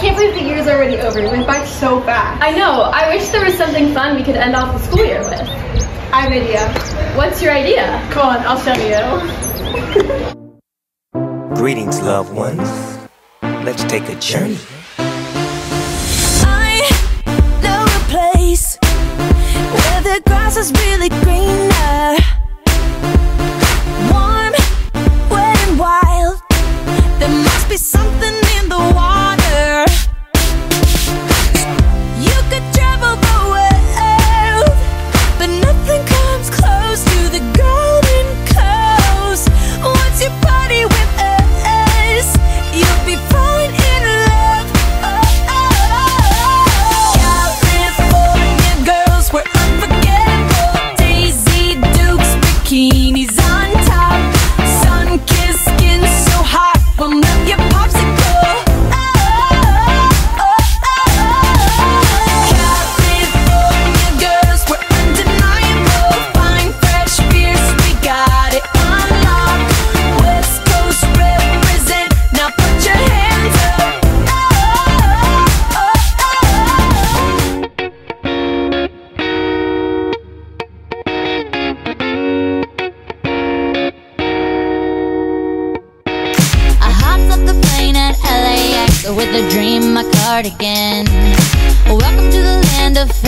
can't believe the year's already over. It went by so fast. I know. I wish there was something fun we could end off the school year with. I have an idea. What's your idea? Come on, I'll show you. Greetings, loved ones. Let's take a journey. I know a place where the grass is really greener. with a dream, my cardigan. Welcome to the land of.